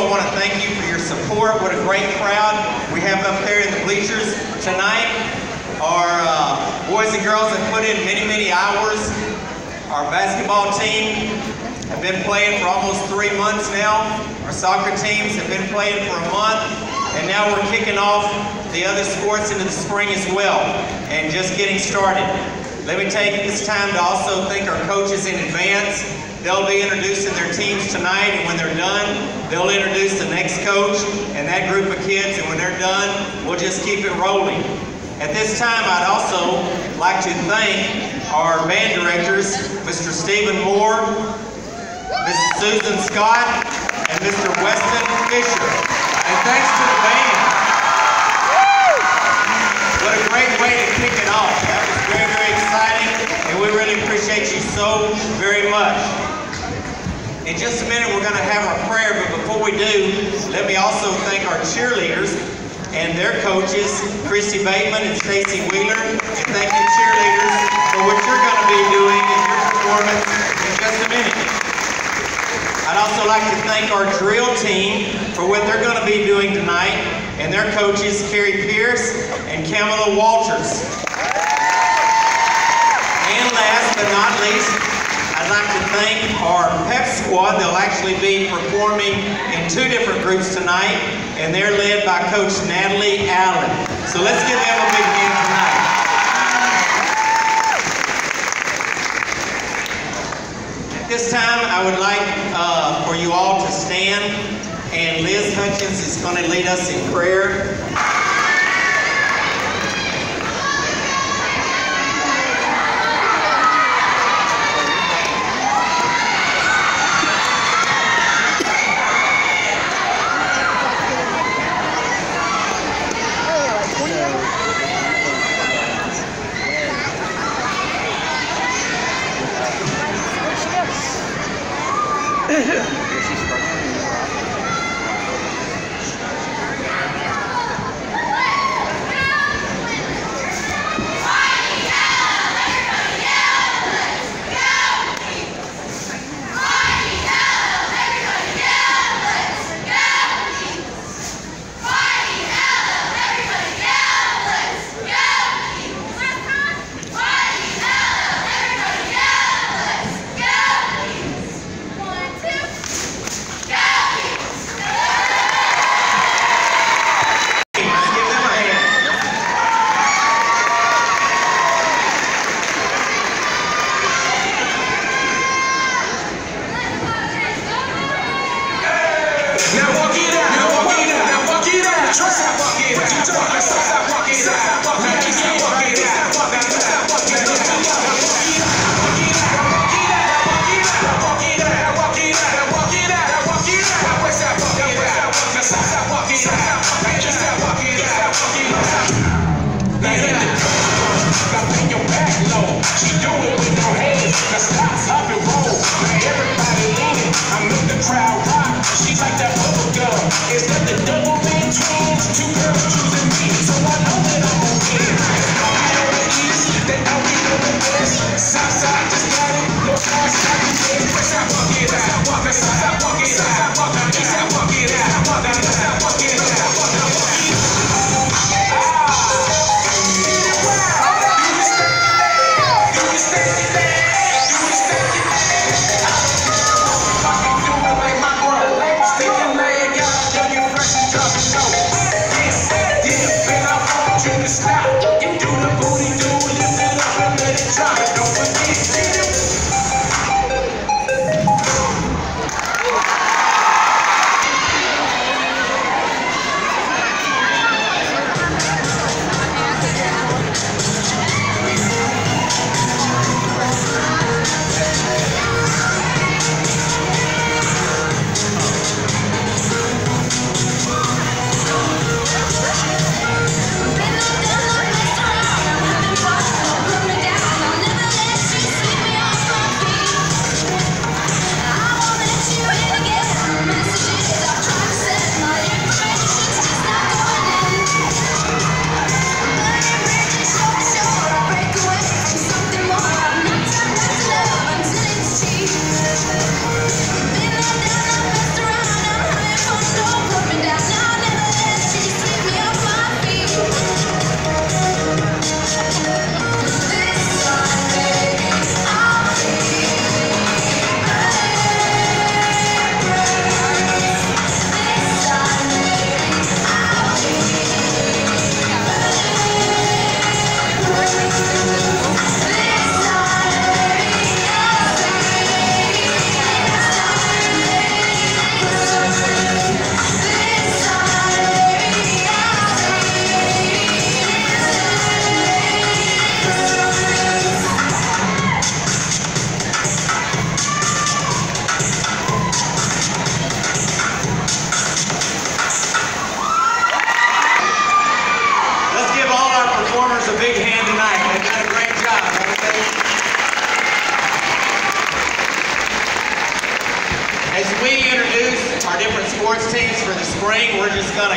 I want to thank you for your support. What a great crowd we have up there in the bleachers tonight. Our uh, boys and girls have put in many, many hours. Our basketball team have been playing for almost three months now. Our soccer teams have been playing for a month. And now we're kicking off the other sports into the spring as well and just getting started. Let me take this time to also thank our coaches in advance. They'll be introducing their teams tonight, and when they're done, they'll introduce the next coach and that group of kids, and when they're done, we'll just keep it rolling. At this time, I'd also like to thank our band directors, Mr. Stephen Moore, Mrs. Susan Scott, and Mr. Weston Fisher. And thanks to the band. What a great way to kick it off. That was very, very exciting, and we really appreciate you so very much. In just a minute, we're going to have our prayer, but before we do, let me also thank our cheerleaders and their coaches, Christy Bateman and Stacy Wheeler. And thank you, cheerleaders, for what you're going to be doing in your performance in just a minute. I'd also like to thank our drill team for what they're going to be doing tonight, and their coaches, Carrie Pierce and Camilla Walters. And last but not least, I'd like to thank our pep squad. They'll actually be performing in two different groups tonight, and they're led by Coach Natalie Allen. So let's give them a big hand tonight. At this time, I would like uh, for you all to stand, and Liz Hutchins is going to lead us in prayer. here. 下。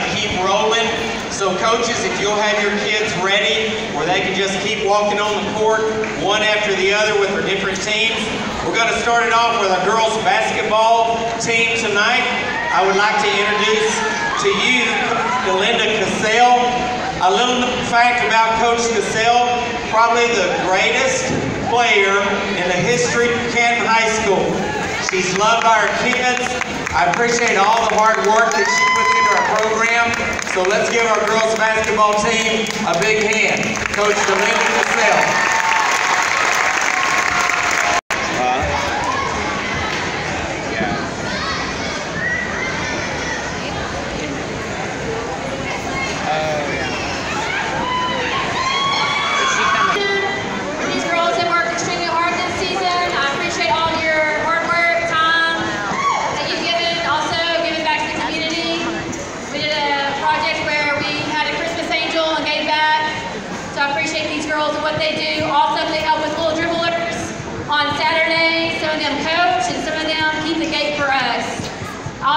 To keep rolling. So coaches, if you'll have your kids ready where they can just keep walking on the court one after the other with their different teams. We're going to start it off with our girls basketball team tonight. I would like to introduce to you Belinda Cassell. A little fact about Coach Cassell, probably the greatest player in the history of Canton High School. She's loved by our kids. I appreciate all the hard work that she puts into. So let's give our girls basketball team a big hand. Coach Belinda Cassell.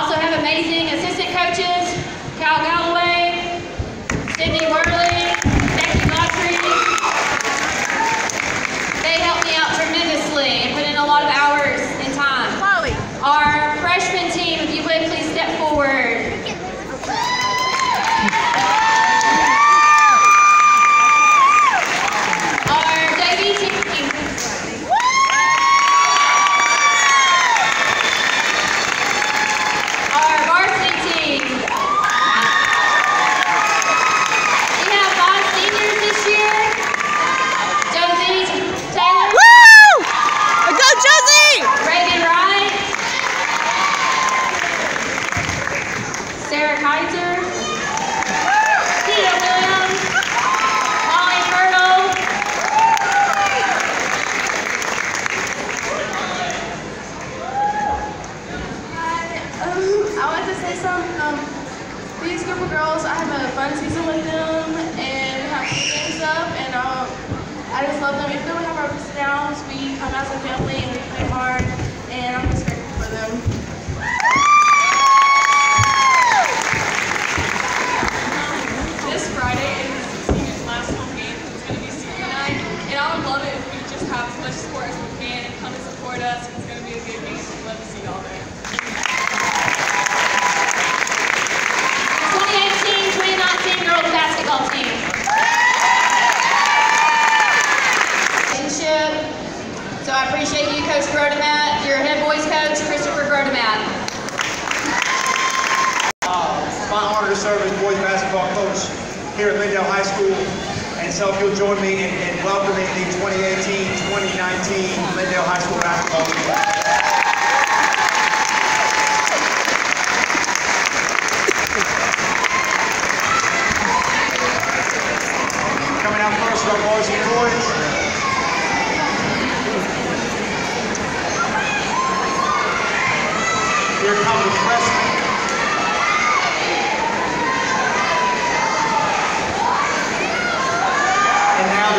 Amazing assistant coaches, Sarah Kaiser. service boys basketball coach here at Lindale High School. And so if you'll join me in, in welcoming the 2018-2019 Lindale High School Basketball team. Coming out first row, boys and boys, League. Here comes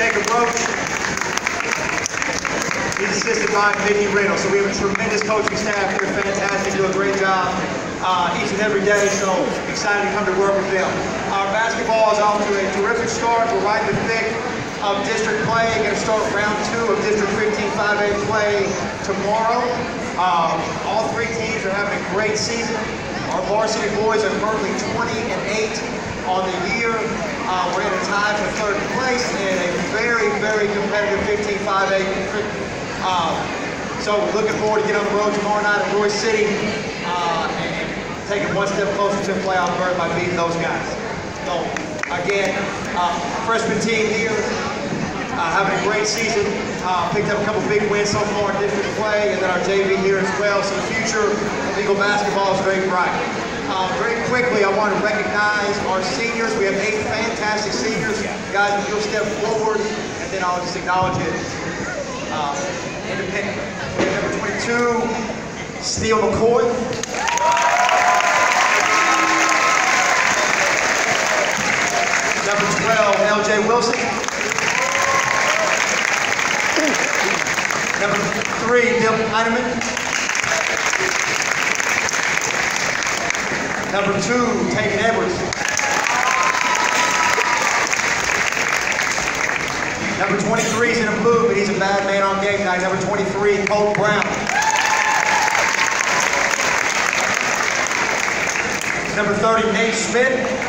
take a. He's assisted by Mickey Reynolds. So we have a tremendous coaching staff They're fantastic, do a great job uh, each and every day, so excited to come to work with them. Our basketball is off to a terrific start. We're right in the thick of district play. Going to start round two of District 15 5A play tomorrow. Um, all three teams are having a great season. Our varsity boys are currently 20 and 8 one step closer to the playoff berth by beating those guys. So Again, uh, freshman team here, uh, having a great season. Uh, picked up a couple big wins so far in district play, and then our JV here as well. So the future of Eagle basketball is very bright. Uh, very quickly, I want to recognize our seniors. We have eight fantastic seniors. Guys, if you'll step forward, and then I'll just acknowledge it uh, independently. We have number 22, Steele McCoy. Number 12, LJ Wilson. Number three, Neil Heineman. Number two, Taven Edwards. Number 23 is in a blue, but he's a bad man on game night. Number 23, Cole Brown. Number 30, Nate Schmidt.